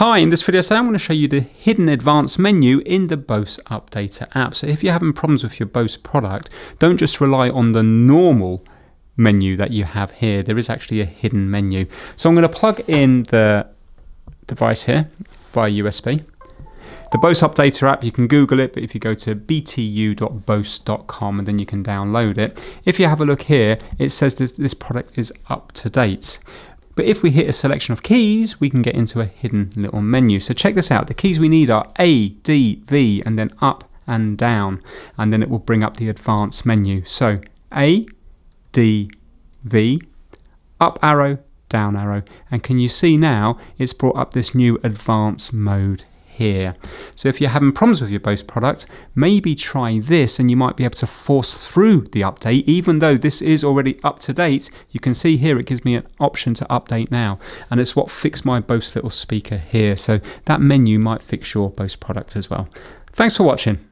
Hi, in this video today I'm going to show you the hidden advanced menu in the Bose Updater app. So if you're having problems with your Bose product, don't just rely on the normal menu that you have here. There is actually a hidden menu. So I'm going to plug in the device here via USB. The Bose Updater app, you can Google it, but if you go to btu.bose.com and then you can download it. If you have a look here, it says this, this product is up to date. But if we hit a selection of keys, we can get into a hidden little menu. So check this out. The keys we need are A, D, V, and then up and down. And then it will bring up the advanced menu. So A, D, V, up arrow, down arrow. And can you see now it's brought up this new advanced mode here. So if you're having problems with your Bose product, maybe try this and you might be able to force through the update. Even though this is already up to date, you can see here it gives me an option to update now. And it's what fixed my Bose little speaker here. So that menu might fix your Bose product as well. Thanks for watching.